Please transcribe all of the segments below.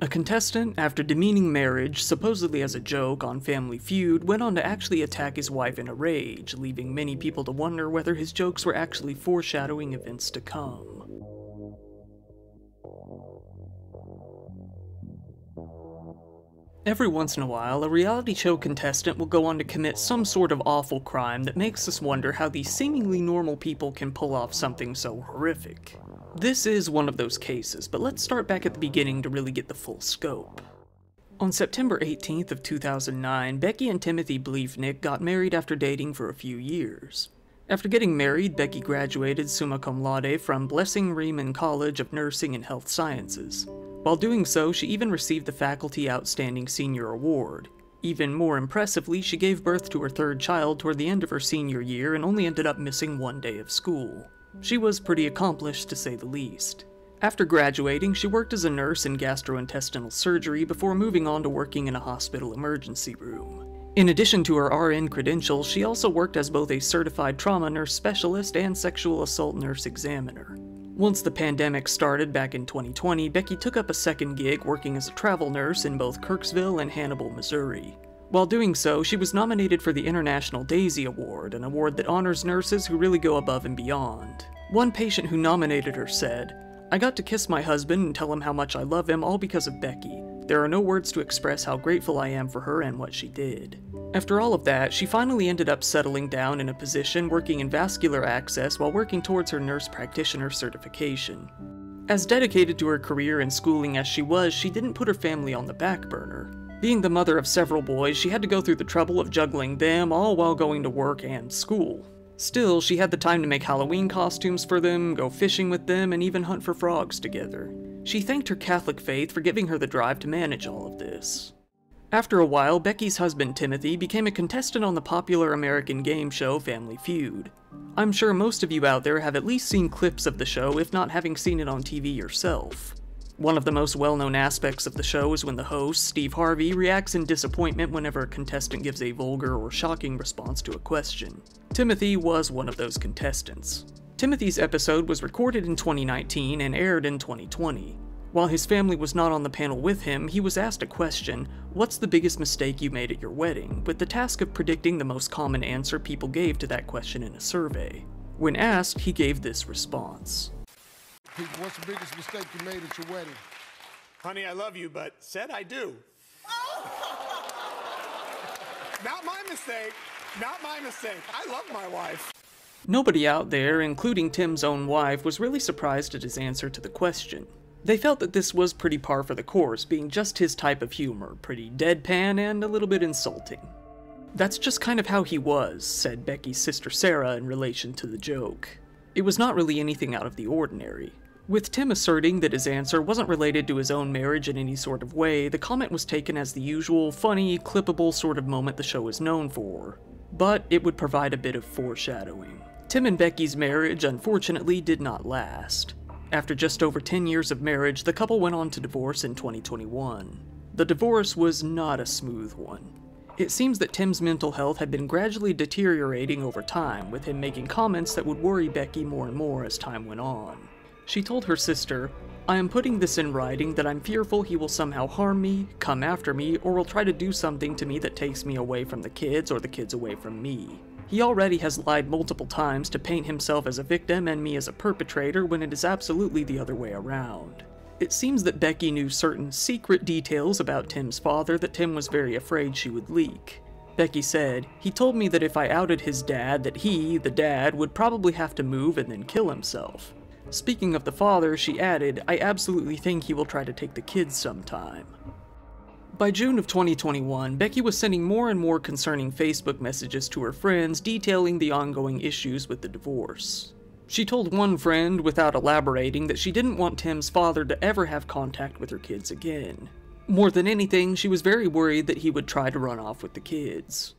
A contestant, after demeaning marriage, supposedly as a joke on Family Feud, went on to actually attack his wife in a rage, leaving many people to wonder whether his jokes were actually foreshadowing events to come. Every once in a while, a reality show contestant will go on to commit some sort of awful crime that makes us wonder how these seemingly normal people can pull off something so horrific. This is one of those cases, but let's start back at the beginning to really get the full scope. On September 18th of 2009, Becky and Timothy Bliefnick got married after dating for a few years. After getting married, Becky graduated summa cum laude from Blessing Rieman College of Nursing and Health Sciences. While doing so, she even received the Faculty Outstanding Senior Award. Even more impressively, she gave birth to her third child toward the end of her senior year and only ended up missing one day of school. She was pretty accomplished, to say the least. After graduating, she worked as a nurse in gastrointestinal surgery before moving on to working in a hospital emergency room. In addition to her RN credentials, she also worked as both a certified trauma nurse specialist and sexual assault nurse examiner. Once the pandemic started back in 2020, Becky took up a second gig working as a travel nurse in both Kirksville and Hannibal, Missouri. While doing so, she was nominated for the International Daisy Award, an award that honors nurses who really go above and beyond. One patient who nominated her said, I got to kiss my husband and tell him how much I love him all because of Becky. There are no words to express how grateful I am for her and what she did. After all of that, she finally ended up settling down in a position working in vascular access while working towards her nurse practitioner certification. As dedicated to her career and schooling as she was, she didn't put her family on the back burner. Being the mother of several boys, she had to go through the trouble of juggling them all while going to work and school. Still, she had the time to make Halloween costumes for them, go fishing with them, and even hunt for frogs together. She thanked her Catholic faith for giving her the drive to manage all of this. After a while, Becky's husband Timothy became a contestant on the popular American game show Family Feud. I'm sure most of you out there have at least seen clips of the show, if not having seen it on TV yourself. One of the most well known aspects of the show is when the host, Steve Harvey, reacts in disappointment whenever a contestant gives a vulgar or shocking response to a question. Timothy was one of those contestants. Timothy's episode was recorded in 2019 and aired in 2020. While his family was not on the panel with him, he was asked a question, What's the biggest mistake you made at your wedding? with the task of predicting the most common answer people gave to that question in a survey. When asked, he gave this response. What's the biggest mistake you made at your wedding? Honey, I love you, but said I do. not my mistake. Not my mistake. I love my wife. Nobody out there, including Tim's own wife, was really surprised at his answer to the question. They felt that this was pretty par for the course, being just his type of humor, pretty deadpan and a little bit insulting. That's just kind of how he was, said Becky's sister Sarah in relation to the joke. It was not really anything out of the ordinary. With Tim asserting that his answer wasn't related to his own marriage in any sort of way, the comment was taken as the usual, funny, clippable sort of moment the show is known for. But it would provide a bit of foreshadowing. Tim and Becky's marriage, unfortunately, did not last. After just over 10 years of marriage, the couple went on to divorce in 2021. The divorce was not a smooth one. It seems that Tim's mental health had been gradually deteriorating over time, with him making comments that would worry Becky more and more as time went on. She told her sister, I am putting this in writing that I'm fearful he will somehow harm me, come after me, or will try to do something to me that takes me away from the kids or the kids away from me. He already has lied multiple times to paint himself as a victim and me as a perpetrator when it is absolutely the other way around. It seems that Becky knew certain secret details about Tim's father that Tim was very afraid she would leak. Becky said, He told me that if I outed his dad, that he, the dad, would probably have to move and then kill himself. Speaking of the father, she added, I absolutely think he will try to take the kids sometime. By June of 2021, Becky was sending more and more concerning Facebook messages to her friends detailing the ongoing issues with the divorce. She told one friend, without elaborating, that she didn't want Tim's father to ever have contact with her kids again. More than anything, she was very worried that he would try to run off with the kids.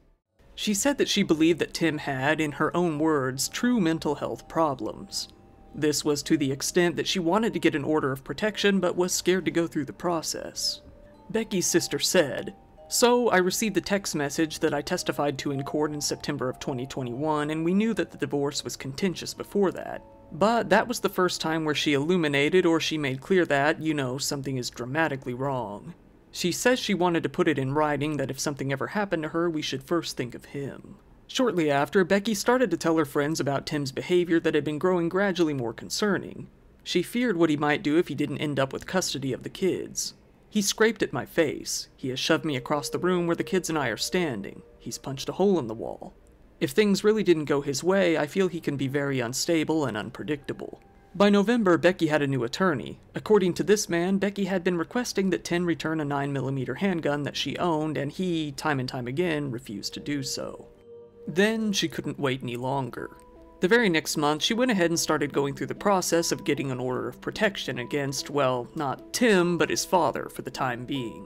She said that she believed that Tim had, in her own words, true mental health problems. This was to the extent that she wanted to get an order of protection but was scared to go through the process. Becky's sister said, So I received the text message that I testified to in court in September of 2021, and we knew that the divorce was contentious before that. But that was the first time where she illuminated or she made clear that, you know, something is dramatically wrong. She says she wanted to put it in writing that if something ever happened to her, we should first think of him. Shortly after, Becky started to tell her friends about Tim's behavior that had been growing gradually more concerning. She feared what he might do if he didn't end up with custody of the kids. He scraped at my face. He has shoved me across the room where the kids and I are standing. He's punched a hole in the wall. If things really didn't go his way, I feel he can be very unstable and unpredictable. By November, Becky had a new attorney. According to this man, Becky had been requesting that Tim return a 9mm handgun that she owned, and he, time and time again, refused to do so. Then she couldn't wait any longer. The very next month, she went ahead and started going through the process of getting an order of protection against, well, not Tim, but his father for the time being.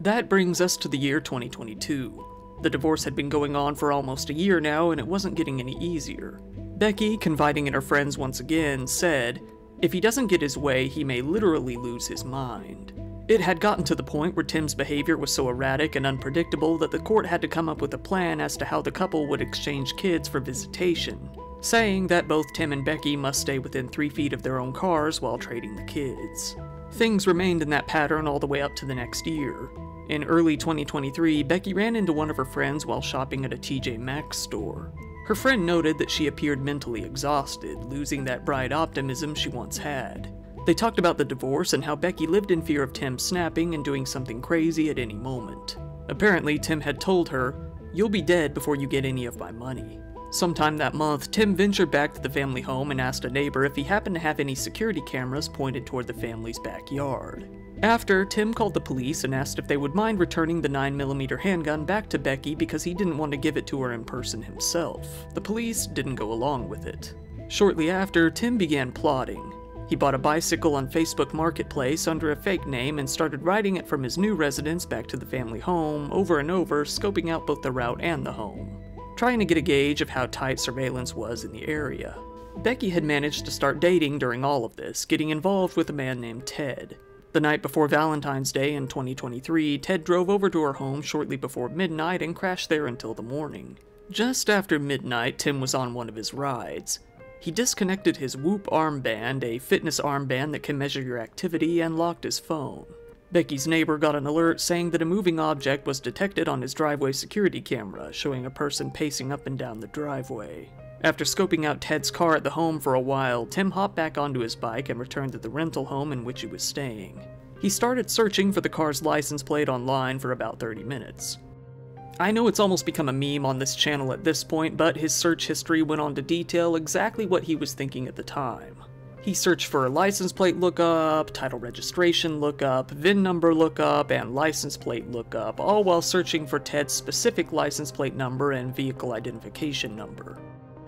That brings us to the year 2022. The divorce had been going on for almost a year now, and it wasn't getting any easier. Becky, confiding in her friends once again, said, If he doesn't get his way, he may literally lose his mind. It had gotten to the point where Tim's behavior was so erratic and unpredictable that the court had to come up with a plan as to how the couple would exchange kids for visitation, saying that both Tim and Becky must stay within three feet of their own cars while trading the kids. Things remained in that pattern all the way up to the next year. In early 2023, Becky ran into one of her friends while shopping at a TJ Maxx store. Her friend noted that she appeared mentally exhausted, losing that bright optimism she once had. They talked about the divorce and how Becky lived in fear of Tim snapping and doing something crazy at any moment. Apparently, Tim had told her, You'll be dead before you get any of my money. Sometime that month, Tim ventured back to the family home and asked a neighbor if he happened to have any security cameras pointed toward the family's backyard. After, Tim called the police and asked if they would mind returning the 9mm handgun back to Becky because he didn't want to give it to her in person himself. The police didn't go along with it. Shortly after, Tim began plotting. He bought a bicycle on Facebook Marketplace under a fake name and started riding it from his new residence back to the family home, over and over, scoping out both the route and the home, trying to get a gauge of how tight surveillance was in the area. Becky had managed to start dating during all of this, getting involved with a man named Ted. The night before Valentine's Day in 2023, Ted drove over to her home shortly before midnight and crashed there until the morning. Just after midnight, Tim was on one of his rides. He disconnected his Whoop armband, a fitness armband that can measure your activity, and locked his phone. Becky's neighbor got an alert saying that a moving object was detected on his driveway security camera, showing a person pacing up and down the driveway. After scoping out Ted's car at the home for a while, Tim hopped back onto his bike and returned to the rental home in which he was staying. He started searching for the car's license plate online for about 30 minutes. I know it's almost become a meme on this channel at this point, but his search history went on to detail exactly what he was thinking at the time. He searched for a license plate lookup, title registration lookup, VIN number lookup, and license plate lookup, all while searching for Ted's specific license plate number and vehicle identification number.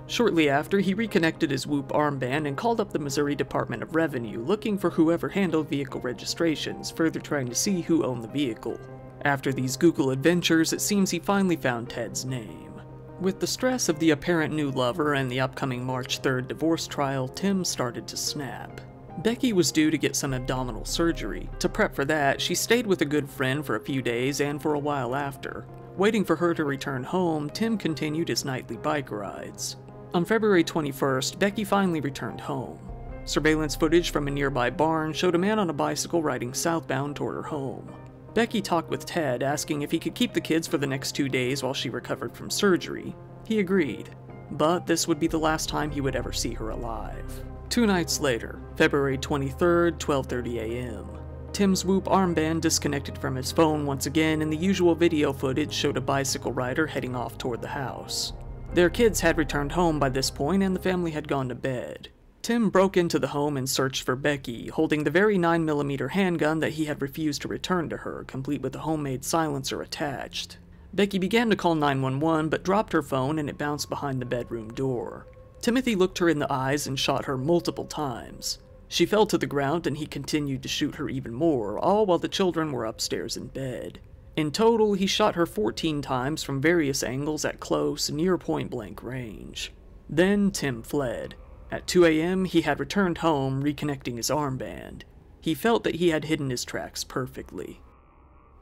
Shortly after, he reconnected his Whoop armband and called up the Missouri Department of Revenue, looking for whoever handled vehicle registrations, further trying to see who owned the vehicle. After these Google adventures, it seems he finally found Ted's name. With the stress of the apparent new lover and the upcoming March 3rd divorce trial, Tim started to snap. Becky was due to get some abdominal surgery. To prep for that, she stayed with a good friend for a few days and for a while after. Waiting for her to return home, Tim continued his nightly bike rides. On February 21st, Becky finally returned home. Surveillance footage from a nearby barn showed a man on a bicycle riding southbound toward her home. Becky talked with Ted, asking if he could keep the kids for the next two days while she recovered from surgery. He agreed, but this would be the last time he would ever see her alive. Two nights later, February 23rd, 12:30 a.m. Tim's Whoop armband disconnected from his phone once again, and the usual video footage showed a bicycle rider heading off toward the house. Their kids had returned home by this point and the family had gone to bed. Tim broke into the home and searched for Becky, holding the very 9mm handgun that he had refused to return to her, complete with a homemade silencer attached. Becky began to call 911 but dropped her phone and it bounced behind the bedroom door. Timothy looked her in the eyes and shot her multiple times. She fell to the ground and he continued to shoot her even more, all while the children were upstairs in bed. In total, he shot her 14 times from various angles at close, near point blank range. Then Tim fled. At 2 a.m., he had returned home, reconnecting his armband. He felt that he had hidden his tracks perfectly.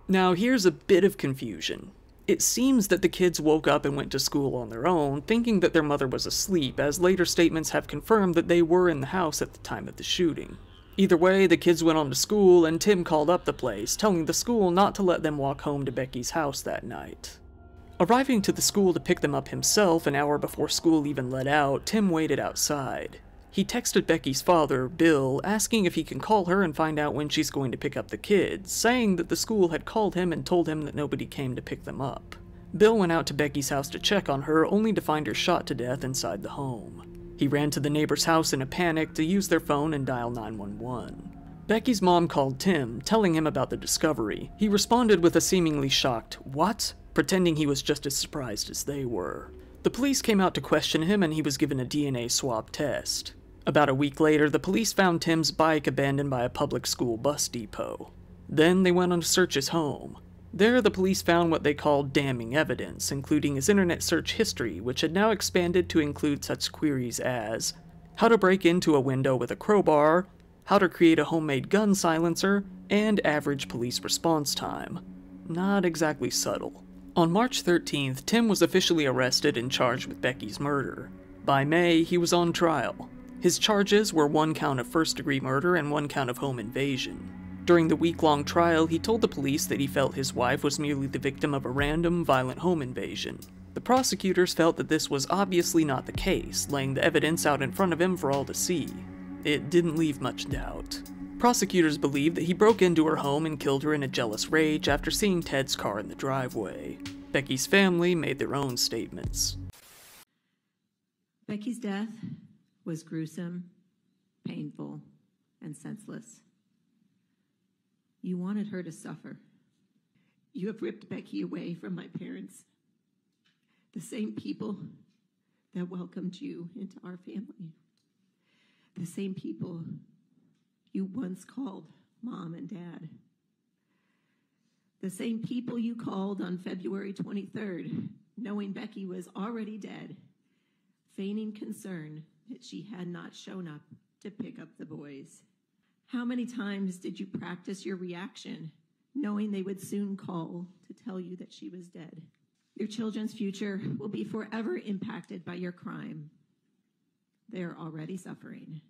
Now, here's a bit of confusion. It seems that the kids woke up and went to school on their own, thinking that their mother was asleep, as later statements have confirmed that they were in the house at the time of the shooting. Either way, the kids went on to school, and Tim called up the place, telling the school not to let them walk home to Becky's house that night. Arriving to the school to pick them up himself an hour before school even let out, Tim waited outside. He texted Becky's father, Bill, asking if he can call her and find out when she's going to pick up the kids, saying that the school had called him and told him that nobody came to pick them up. Bill went out to Becky's house to check on her, only to find her shot to death inside the home. He ran to the neighbor's house in a panic to use their phone and dial 911. Becky's mom called Tim, telling him about the discovery. He responded with a seemingly shocked, What? Pretending he was just as surprised as they were. The police came out to question him and he was given a DNA swab test. About a week later, the police found Tim's bike abandoned by a public school bus depot. Then they went on to search his home. There, the police found what they called damning evidence, including his internet search history, which had now expanded to include such queries as how to break into a window with a crowbar, how to create a homemade gun silencer, and average police response time. Not exactly subtle. On March 13th, Tim was officially arrested and charged with Becky's murder. By May, he was on trial. His charges were one count of first degree murder and one count of home invasion. During the week long trial, he told the police that he felt his wife was merely the victim of a random, violent home invasion. The prosecutors felt that this was obviously not the case, laying the evidence out in front of him for all to see. It didn't leave much doubt. Prosecutors believe that he broke into her home and killed her in a jealous rage after seeing Ted's car in the driveway. Becky's family made their own statements. Becky's death was gruesome, painful, and senseless. You wanted her to suffer. You have ripped Becky away from my parents, the same people that welcomed you into our family, the same people you once called mom and dad, the same people you called on February 23rd, knowing Becky was already dead, feigning concern that she had not shown up to pick up the boys. How many times did you practice your reaction, knowing they would soon call to tell you that she was dead? Your children's future will be forever impacted by your crime. They are already suffering.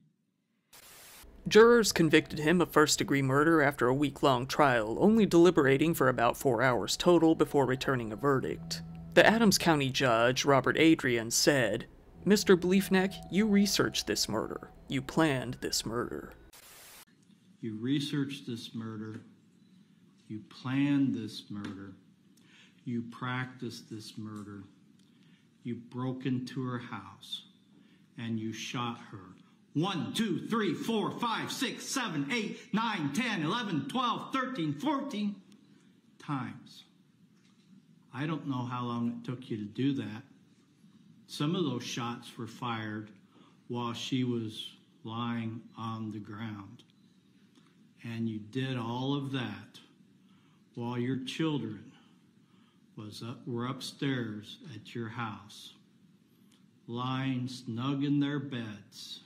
Jurors convicted him of first degree murder after a week long trial, only deliberating for about four hours total before returning a verdict. The Adams County judge, Robert Adrian, said, Mr. Bliefnick, you researched this murder. You planned this murder. You researched this murder. You planned this murder. You practiced this murder. You broke into her house and you shot her. 1, 2, 3, 4, 5, 6, 7, 8, 9, 10, 11, 12, 13, 14 times. I don't know how long it took you to do that. Some of those shots were fired while she was lying on the ground. And you did all of that while your children was up, were upstairs at your house, lying snug in their beds.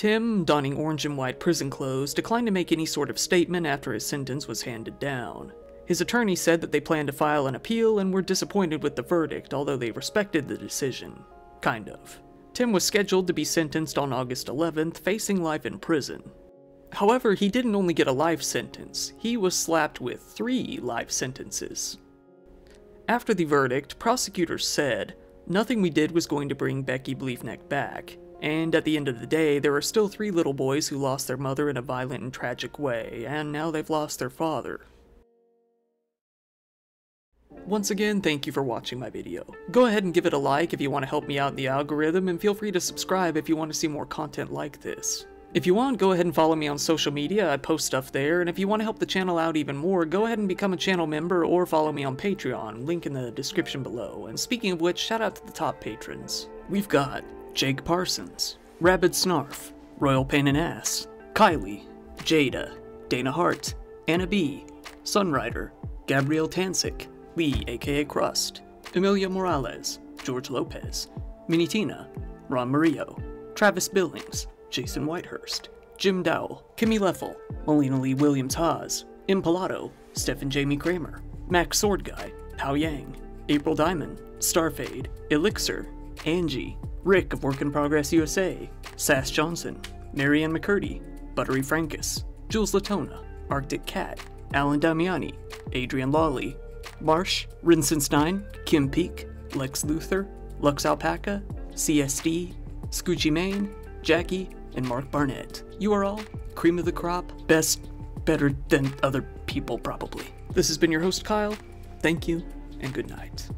Tim, donning orange and white prison clothes, declined to make any sort of statement after his sentence was handed down. His attorney said that they planned to file an appeal and were disappointed with the verdict, although they respected the decision. Kind of. Tim was scheduled to be sentenced on August 11th, facing life in prison. However, he didn't only get a life sentence, he was slapped with three life sentences. After the verdict, prosecutors said, Nothing we did was going to bring Becky Bliefnick back, and at the end of the day, there are still three little boys who lost their mother in a violent and tragic way, and now they've lost their father. Once again, thank you for watching my video. Go ahead and give it a like if you want to help me out in the algorithm, and feel free to subscribe if you want to see more content like this. If you want, go ahead and follow me on social media, I post stuff there, and if you want to help the channel out even more, go ahead and become a channel member or follow me on Patreon, link in the description below. And speaking of which, shout out to the top patrons. We've got Jake Parsons, Rabid Snarf, Royal Pain and Ass, Kylie, Jada, Dana Hart, Anna B, Sunrider, Gabrielle Tansik, Lee aka Crust, Emilia Morales, George Lopez, Minitina, Ron Murillo, Travis Billings, Jason Whitehurst, Jim Dowell, Kimmy Leffel, Melina Lee Williams Haas, Impalato, Stephen Jamie Kramer, Max Sword Guy, Hao Yang, April Diamond, Starfade, Elixir, Angie, Rick of Work in Progress USA, Sass Johnson, Marianne McCurdy, Buttery Frankus, Jules Latona, Arctic Cat, Alan Damiani, Adrian Lawley, Marsh, Rinsenstein, Kim Peak, Lex Luthor, Lux Alpaca, CSD, Scoochie Main, Jackie, and Mark Barnett. You are all cream of the crop, best, better than other people probably. This has been your host Kyle. Thank you and good night.